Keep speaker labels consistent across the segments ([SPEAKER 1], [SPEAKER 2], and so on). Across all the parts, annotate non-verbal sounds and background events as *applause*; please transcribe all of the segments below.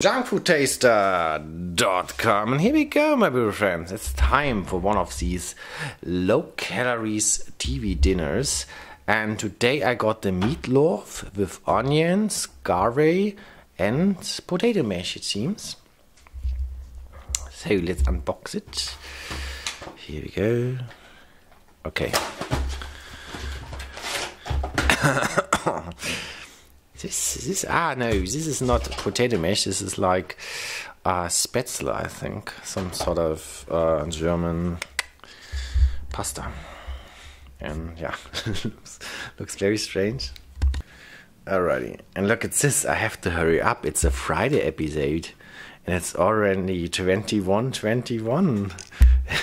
[SPEAKER 1] junkfoodtaster.com and here we go my beautiful friends it's time for one of these low calories tv dinners and today i got the meatloaf with onions garlic and potato mash it seems so let's unbox it here we go okay This, this, ah, no, this is not potato mash. This is like uh, Spätzle, I think. Some sort of uh, German pasta. And yeah, looks, *laughs* looks very strange. Alrighty, and look at this. I have to hurry up. It's a Friday episode, and it's already 21 21.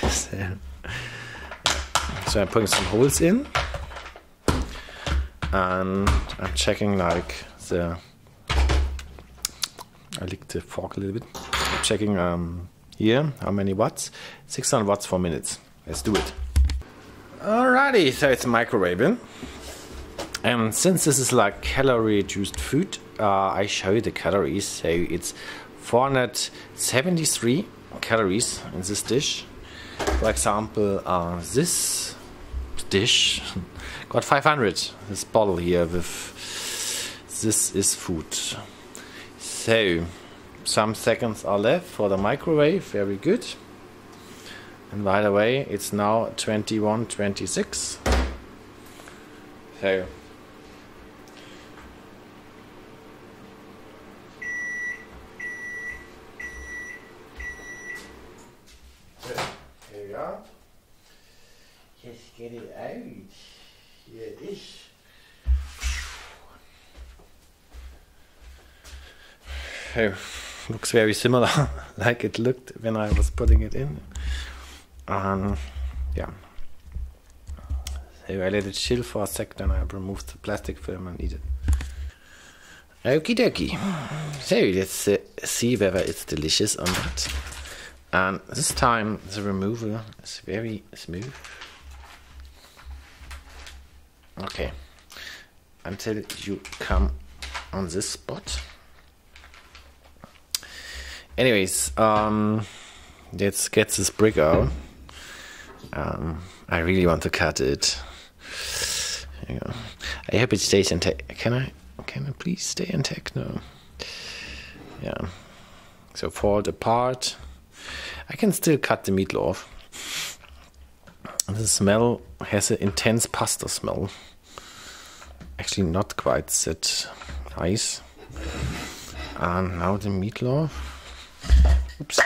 [SPEAKER 1] so, *laughs* so I'm putting some holes in and I'm checking like the I licked the fork a little bit. I'm checking um, here how many watts. 600 watts for minutes. Let's do it. Alrighty, so it's microwaving. And since this is like calorie reduced food, uh, I show you the calories. So it's 473 calories in this dish. For example, uh, this dish got 500. This bottle here with this is food. So some seconds are left for the microwave. Very good. And by the way, it's now 21:26. So Here we are. Get it out. Here it is. Oh, looks very similar *laughs* like it looked when I was putting it in. Um, yeah. So I let it chill for a sec, then I removed the plastic film and eat it. Okie dokie. So let's uh, see whether it's delicious or not. And this time the removal is very smooth. Okay. Until you come on this spot. Anyways, um, let's get this brick out. Um, I really want to cut it. I hope it stays intact. Can I? Can it please stay intact? No. Yeah. So fall apart. I can still cut the meatloaf. The smell has an intense pasta smell. Actually, not quite that nice. And now the meatloaf. Oops.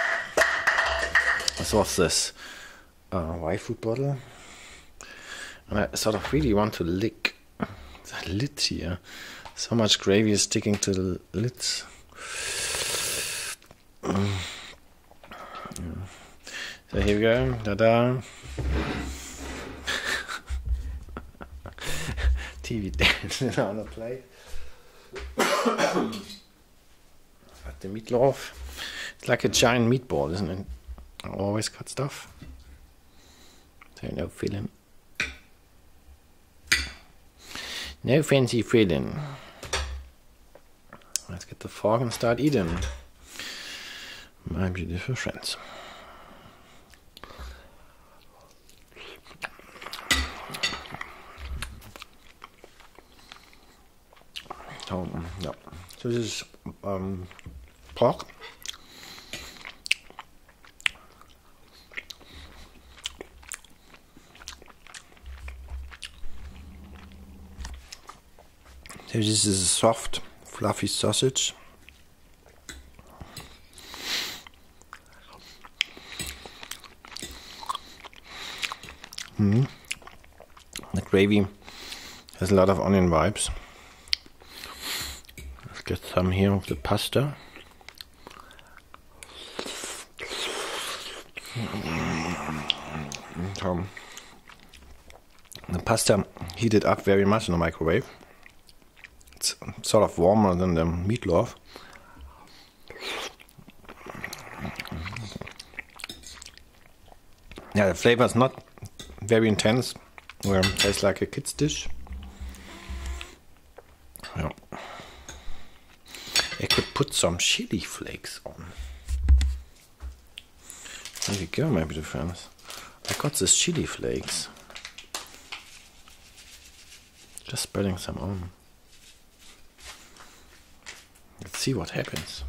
[SPEAKER 1] What was this? Uh, food bottle. And I sort of really want to lick the lid here. So much gravy is sticking to the lid. So here we go. Da da. TV dancing on a plate. Got the meatloaf. It's like a giant meatball, isn't it? I always cut stuff. So no filling. No fancy filling. Let's get the fork and start eating. My beautiful friends. Yeah. So this is um, pork. So this is a soft, fluffy sausage. Mm. The gravy has a lot of onion vibes. Get some here of the pasta. The pasta heated up very much in the microwave. It's sort of warmer than the meatloaf. Yeah, the flavor is not very intense. It tastes like a kid's dish. Put some chili flakes on. There you go, my beautiful friends. I got this chili flakes. Just spreading some on. Let's see what happens.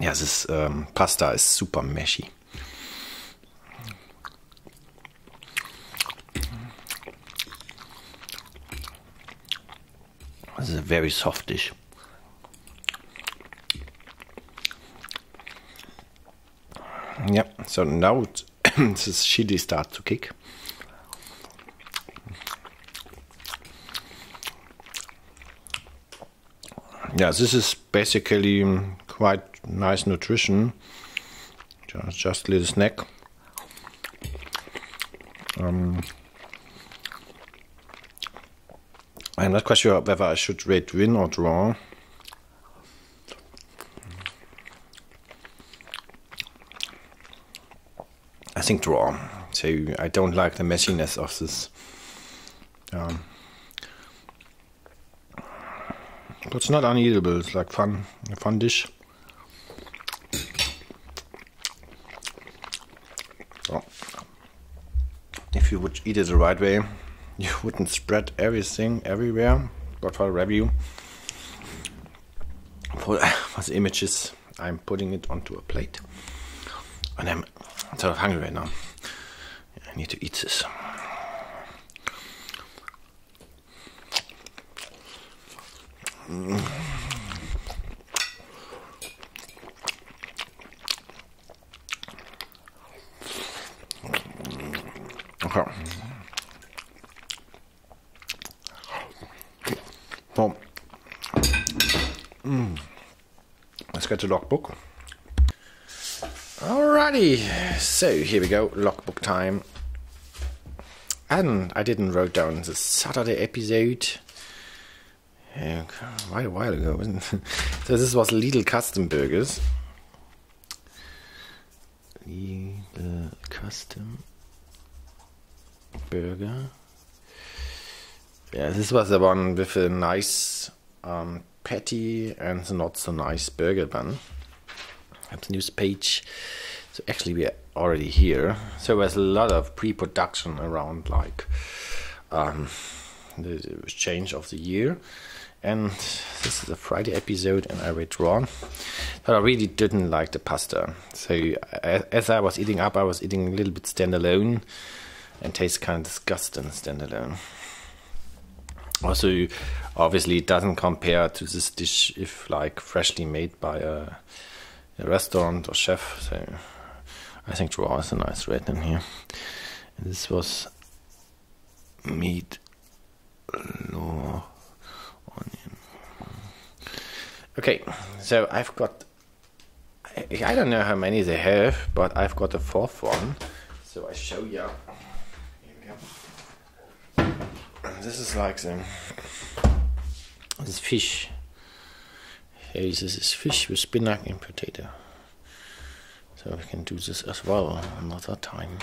[SPEAKER 1] Yeah, this um, pasta is super meshy. This is a very soft dish. Yep, so now it's *coughs* this chili start to kick. Yeah, this is basically quite nice nutrition. Just, just a little snack. Um, I'm not quite sure whether I should rate win or draw. I think draw. So I don't like the messiness of this. Um, but it's not uneatable. It's like fun, a fun dish. If you would eat it the right way, you wouldn't spread everything everywhere. A review, for, for the images, I'm putting it onto a plate. And I'm sort of hungry right now. I need to eat this. Mm. Okay. Let's get to logbook. Alrighty, so here we go, logbook time. And I didn't write down the Saturday episode. Quite a while ago, *laughs* so this was Lidl Custom Burgers. Lidl Custom Burger. Yeah, this was the one with a nice um, patty and not so nice burger bun. The news page. So actually, we are already here. So there's a lot of pre-production around, like um, the, change of the year. And this is a Friday episode, and I read raw. But I really didn't like the pasta. So as I was eating up, I was eating a little bit standalone, and tastes kind of disgusting standalone. Also, obviously, it doesn't compare to this dish if like freshly made by a, a restaurant or chef. So I think raw is a nice red in here. And this was meat, no onion. Okay, so I've got. I, I don't know how many they have, but I've got a fourth one. So I show you. This is like the this fish. This is fish with spinach and potato. So we can do this as well another time.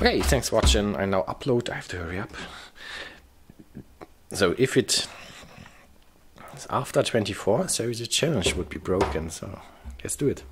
[SPEAKER 1] Okay, thanks for watching. I now upload. I have to hurry up. So if it is after 24, so the challenge would be broken. So let's do it.